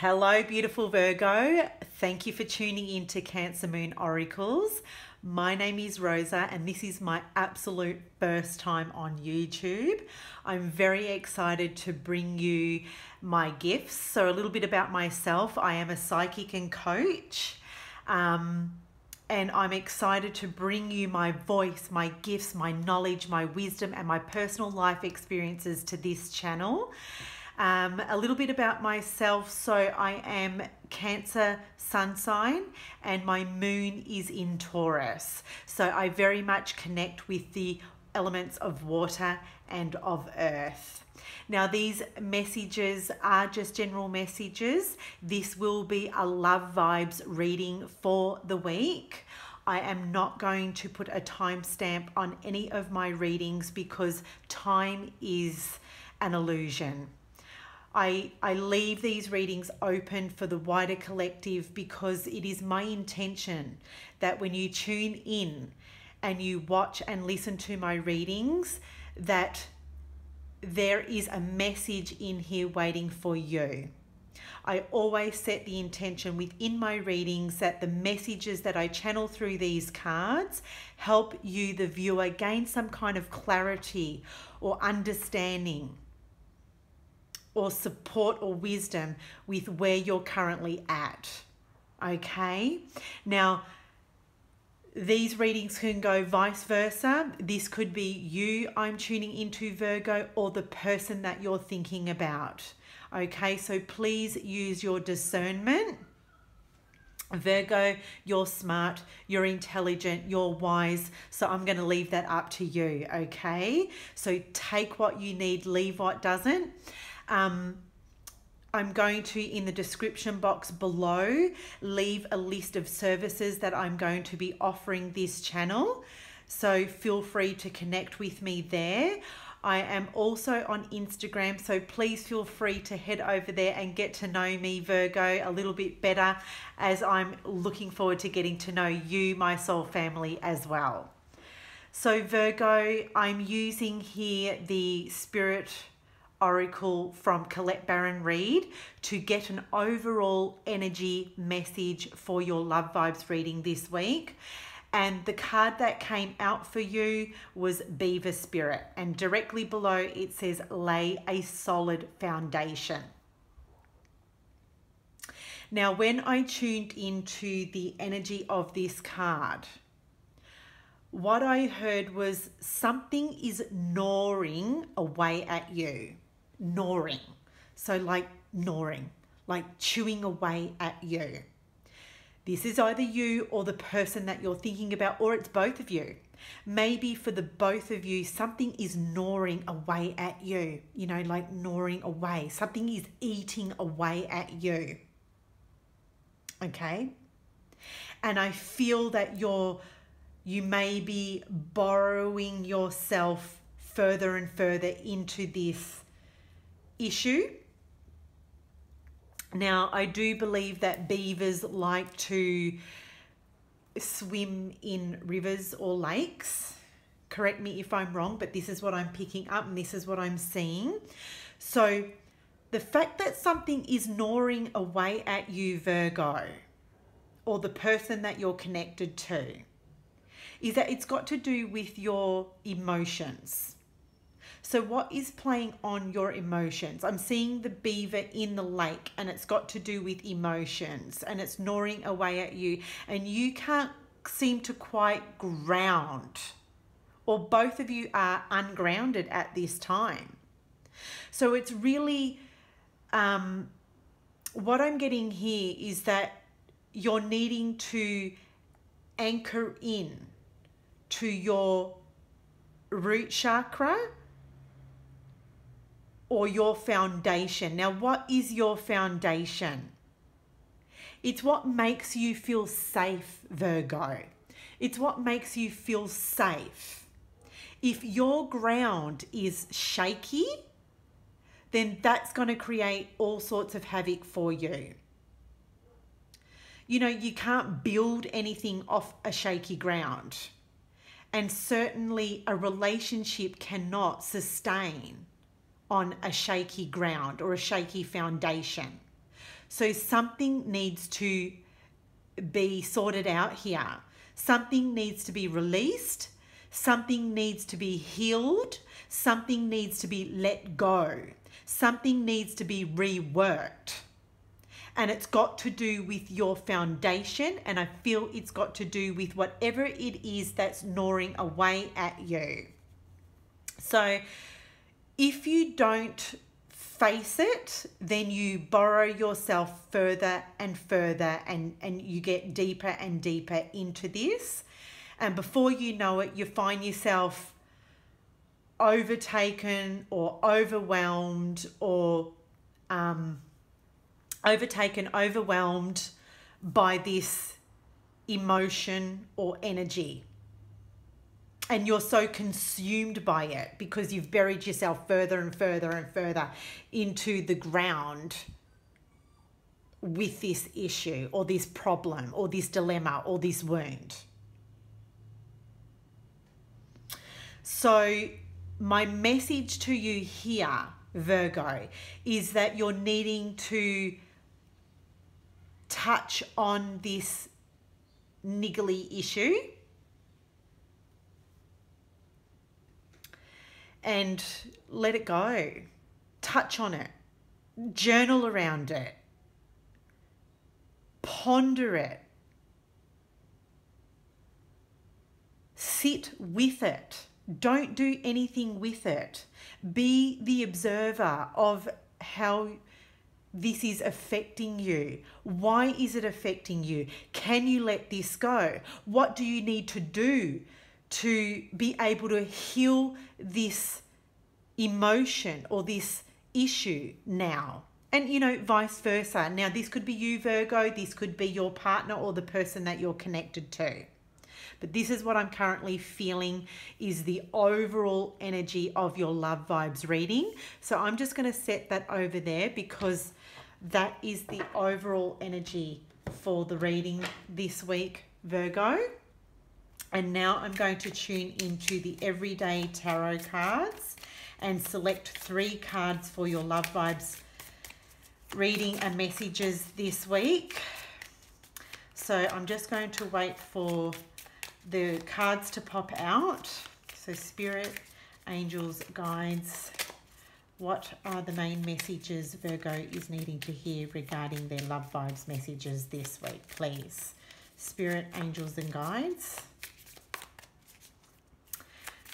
Hello, beautiful Virgo. Thank you for tuning in to Cancer Moon Oracles. My name is Rosa, and this is my absolute first time on YouTube. I'm very excited to bring you my gifts. So, a little bit about myself I am a psychic and coach. Um, and I'm excited to bring you my voice, my gifts, my knowledge, my wisdom, and my personal life experiences to this channel. Um, a little bit about myself. So I am Cancer sun sign and my moon is in Taurus. So I very much connect with the elements of water and of earth. Now, these messages are just general messages. This will be a love vibes reading for the week. I am not going to put a timestamp on any of my readings because time is an illusion. I, I leave these readings open for the wider collective because it is my intention that when you tune in and you watch and listen to my readings, that there is a message in here waiting for you. I always set the intention within my readings that the messages that I channel through these cards help you, the viewer, gain some kind of clarity or understanding or support or wisdom with where you're currently at. Okay? Now, these readings can go vice versa. This could be you I'm tuning into, Virgo, or the person that you're thinking about. Okay, so please use your discernment. Virgo, you're smart, you're intelligent, you're wise. So I'm going to leave that up to you. Okay, so take what you need, leave what doesn't. Um, I'm going to, in the description box below, leave a list of services that I'm going to be offering this channel. So feel free to connect with me there. I am also on Instagram, so please feel free to head over there and get to know me, Virgo, a little bit better as I'm looking forward to getting to know you, my soul family, as well. So, Virgo, I'm using here the Spirit Oracle from Colette Baron Reid to get an overall energy message for your Love Vibes reading this week. And the card that came out for you was Beaver Spirit. And directly below it says, lay a solid foundation. Now, when I tuned into the energy of this card, what I heard was something is gnawing away at you gnawing. So, like gnawing, like chewing away at you. This is either you or the person that you're thinking about, or it's both of you. Maybe for the both of you, something is gnawing away at you, you know, like gnawing away. Something is eating away at you. Okay? And I feel that you're, you may be borrowing yourself further and further into this issue. Now, I do believe that beavers like to swim in rivers or lakes. Correct me if I'm wrong, but this is what I'm picking up and this is what I'm seeing. So, the fact that something is gnawing away at you, Virgo, or the person that you're connected to, is that it's got to do with your emotions. So, what is playing on your emotions? I'm seeing the beaver in the lake, and it's got to do with emotions, and it's gnawing away at you, and you can't seem to quite ground, or both of you are ungrounded at this time. So, it's really um, what I'm getting here is that you're needing to anchor in to your root chakra or your foundation. Now, what is your foundation? It's what makes you feel safe, Virgo. It's what makes you feel safe. If your ground is shaky, then that's going to create all sorts of havoc for you. You know, you can't build anything off a shaky ground. And certainly a relationship cannot sustain on a shaky ground or a shaky foundation. So something needs to be sorted out here. Something needs to be released. Something needs to be healed. Something needs to be let go. Something needs to be reworked. And it's got to do with your foundation. And I feel it's got to do with whatever it is that's gnawing away at you. So if you don't face it, then you borrow yourself further and further and, and you get deeper and deeper into this. And before you know it, you find yourself overtaken or overwhelmed or um, overtaken, overwhelmed by this emotion or energy and you're so consumed by it because you've buried yourself further and further and further into the ground with this issue or this problem or this dilemma or this wound. So, my message to you here, Virgo, is that you're needing to touch on this niggly issue and let it go. Touch on it, journal around it, ponder it, sit with it. Don't do anything with it. Be the observer of how this is affecting you. Why is it affecting you? Can you let this go? What do you need to do to be able to heal this emotion or this issue now. And you know, vice versa. Now, this could be you, Virgo, this could be your partner or the person that you're connected to. But this is what I'm currently feeling is the overall energy of your love vibes reading. So I'm just going to set that over there because that is the overall energy for the reading this week, Virgo. And now I'm going to tune into the Everyday Tarot cards and select three cards for your Love Vibes reading and messages this week. So I'm just going to wait for the cards to pop out. So Spirit, Angels, Guides, what are the main messages Virgo is needing to hear regarding their Love Vibes messages this week, please? Spirit, Angels and Guides.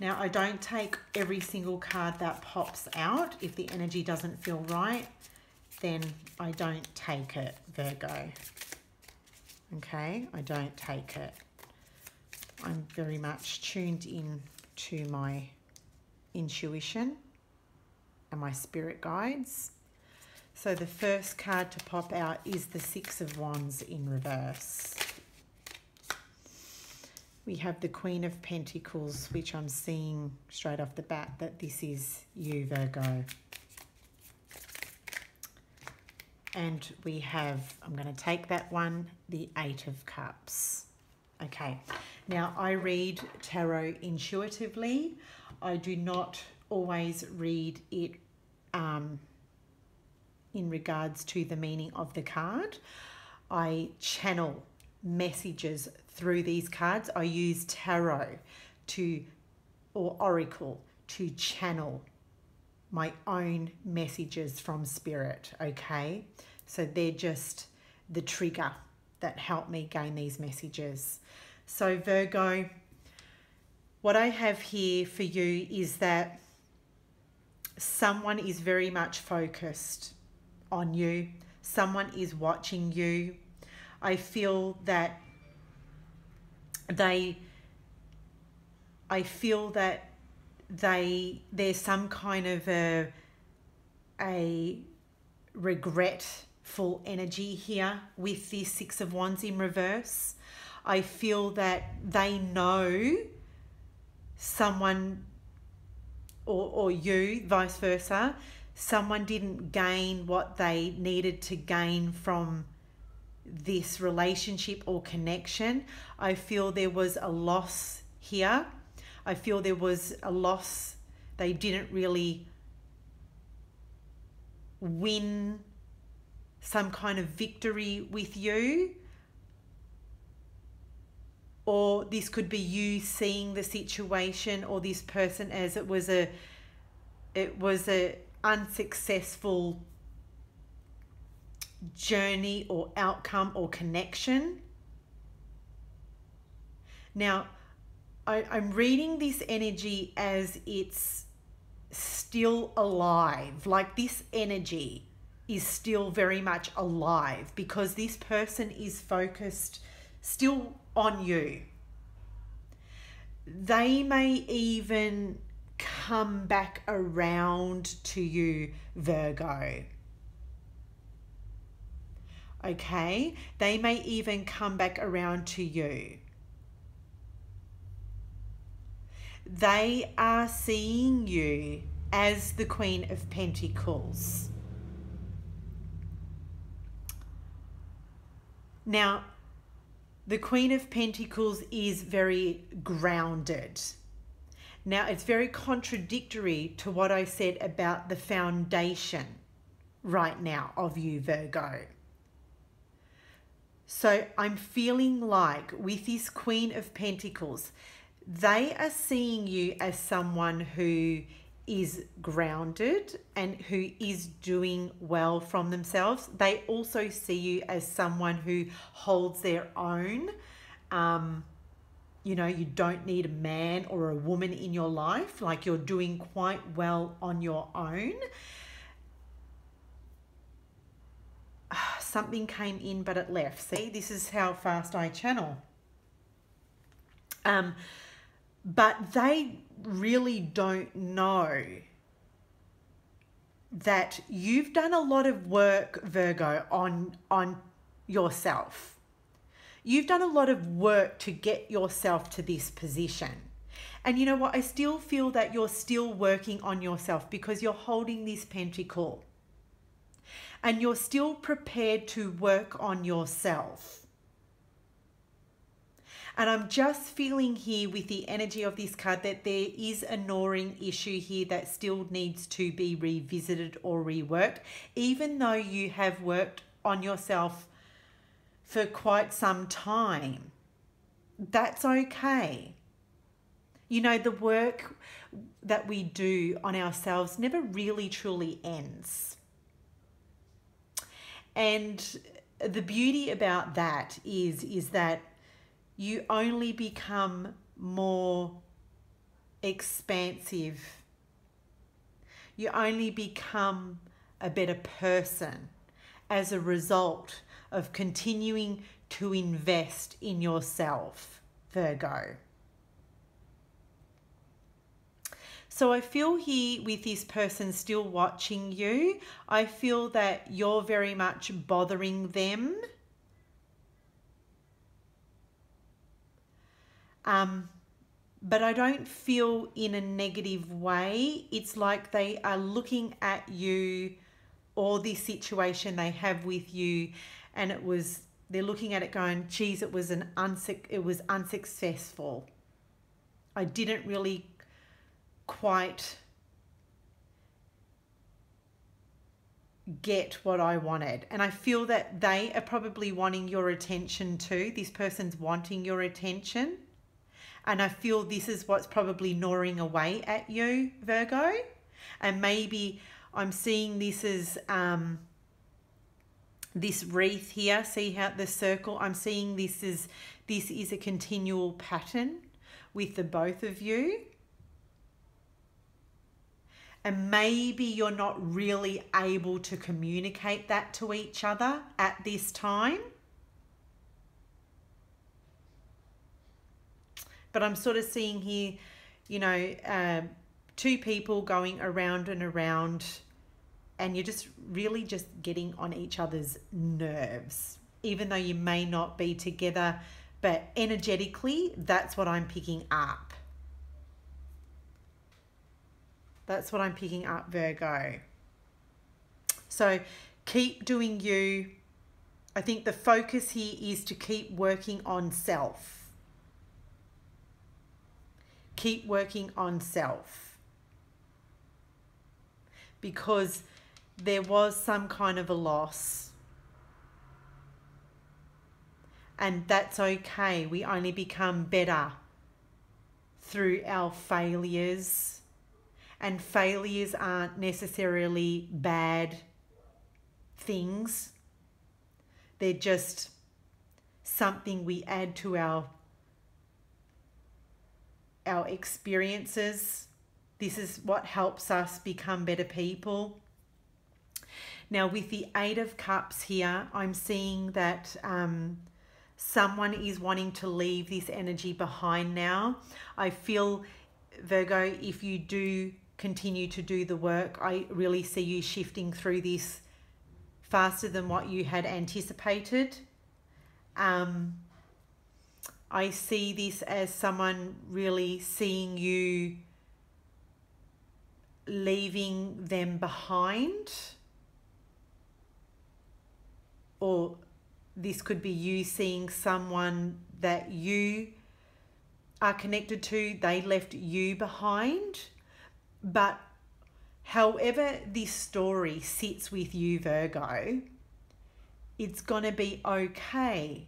Now I don't take every single card that pops out. If the energy doesn't feel right, then I don't take it, Virgo. Okay, I don't take it. I'm very much tuned in to my intuition and my spirit guides. So the first card to pop out is the Six of Wands in reverse we have the Queen of Pentacles, which I'm seeing straight off the bat that this is you, Virgo. And we have, I'm going to take that one, the Eight of Cups. Okay, now I read tarot intuitively. I do not always read it um, in regards to the meaning of the card. I channel messages through these cards. I use tarot to, or oracle, to channel my own messages from spirit, okay? So they're just the trigger that help me gain these messages. So, Virgo, what I have here for you is that someone is very much focused on you, someone is watching you. I feel that they I feel that they there's some kind of a a regretful energy here with the six of wands in reverse. I feel that they know someone or, or you, vice versa, someone didn't gain what they needed to gain from this relationship or connection. I feel there was a loss here. I feel there was a loss. They didn't really win some kind of victory with you. Or this could be you seeing the situation or this person as it was a it was a unsuccessful journey or outcome or connection. Now, I, I'm reading this energy as it's still alive. Like this energy is still very much alive because this person is focused still on you. They may even come back around to you, Virgo. Okay, they may even come back around to you. They are seeing you as the Queen of Pentacles. Now, the Queen of Pentacles is very grounded. Now, it's very contradictory to what I said about the foundation right now of you, Virgo. So I'm feeling like with this Queen of Pentacles, they are seeing you as someone who is grounded and who is doing well from themselves. They also see you as someone who holds their own. Um, you know, you don't need a man or a woman in your life, like you're doing quite well on your own. Something came in, but it left. See, this is how fast I channel. Um, but they really don't know that you've done a lot of work Virgo on on yourself. You've done a lot of work to get yourself to this position. And you know what? I still feel that you're still working on yourself because you're holding this pentacle. And you're still prepared to work on yourself. And I'm just feeling here with the energy of this card that there is a gnawing issue here that still needs to be revisited or reworked, even though you have worked on yourself for quite some time. That's okay. You know, the work that we do on ourselves never really truly ends. And the beauty about that is is that you only become more expansive. You only become a better person as a result of continuing to invest in yourself, Virgo. So I feel here with this person still watching you, I feel that you're very much bothering them Um, but I don't feel in a negative way. It's like they are looking at you or this situation they have with you, and it was they're looking at it going, geez, it was an unsuc it was unsuccessful. I didn't really quite get what I wanted. And I feel that they are probably wanting your attention too. This person's wanting your attention. And I feel this is what's probably gnawing away at you, Virgo. And maybe I'm seeing this as um, this wreath here. See how the circle? I'm seeing this as this is a continual pattern with the both of you. And maybe you're not really able to communicate that to each other at this time. But I'm sort of seeing here, you know, uh, two people going around and around, and you're just really just getting on each other's nerves, even though you may not be together. But energetically, that's what I'm picking up. That's what I'm picking up, Virgo. So keep doing you. I think the focus here is to keep working on self keep working on self because there was some kind of a loss And that's okay. We only become better through our failures. And failures aren't necessarily bad things, they're just something we add to our our experiences. This is what helps us become better people. Now, with the Eight of Cups here, I'm seeing that um, someone is wanting to leave this energy behind now. I feel, Virgo, if you do continue to do the work, I really see you shifting through this faster than what you had anticipated. Um, I see this as someone really seeing you leaving them behind or this could be you seeing someone that you are connected to, they left you behind. But however this story sits with you, Virgo, it's going to be okay.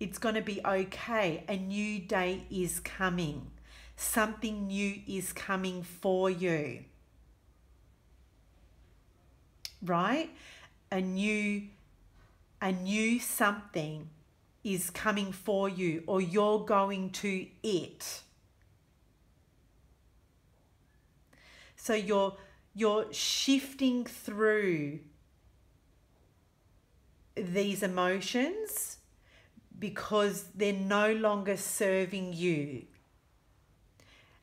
It's going to be okay. A new day is coming. Something new is coming for you. Right? A new a new something is coming for you or you're going to it. So you're you're shifting through these emotions because they're no longer serving you.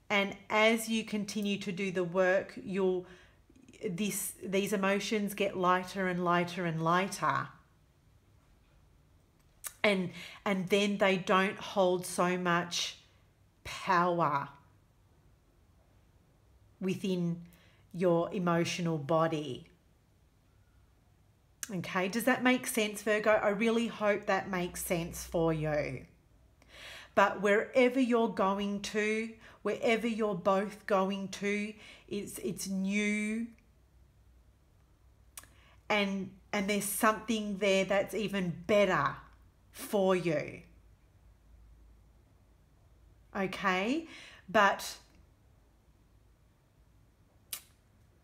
And as you continue to do the work, you'll this these emotions get lighter and lighter and lighter and and then they don't hold so much power within your emotional body okay does that make sense virgo i really hope that makes sense for you but wherever you're going to wherever you're both going to it's it's new and and there's something there that's even better for you. Okay? But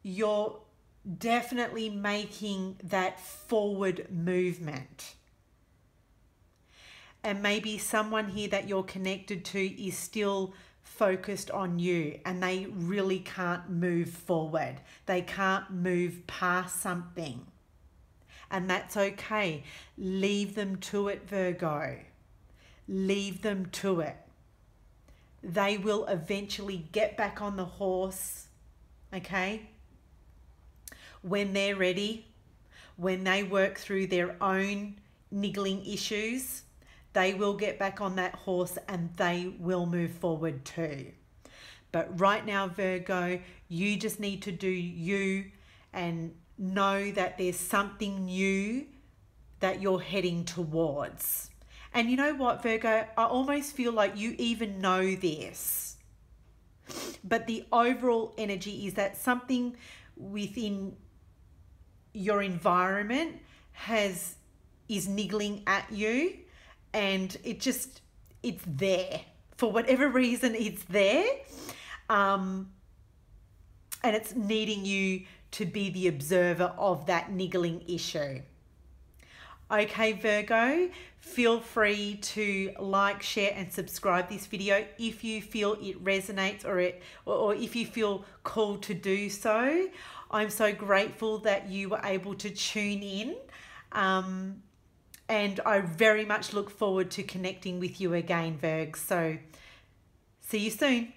you're definitely making that forward movement. And maybe someone here that you're connected to is still focused on you and they really can't move forward. They can't move past something and that's okay. Leave them to it, Virgo. Leave them to it. They will eventually get back on the horse, okay? When they're ready, when they work through their own niggling issues, they will get back on that horse and they will move forward too. But right now, Virgo, you just need to do you and know that there's something new that you're heading towards. And you know what, Virgo? I almost feel like you even know this. But the overall energy is that something within your environment has is niggling at you and it just it's there for whatever reason it's there um and it's needing you to be the observer of that niggling issue. Okay, Virgo, feel free to like, share, and subscribe this video if you feel it resonates or it or if you feel called to do so. I'm so grateful that you were able to tune in. Um, and I very much look forward to connecting with you again, Virg. So see you soon.